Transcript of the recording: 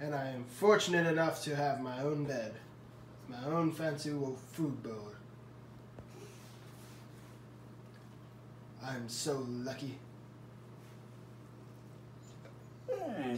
and I am fortunate enough to have my own bed, my own fancy food bowl. I'm so lucky. Hmm.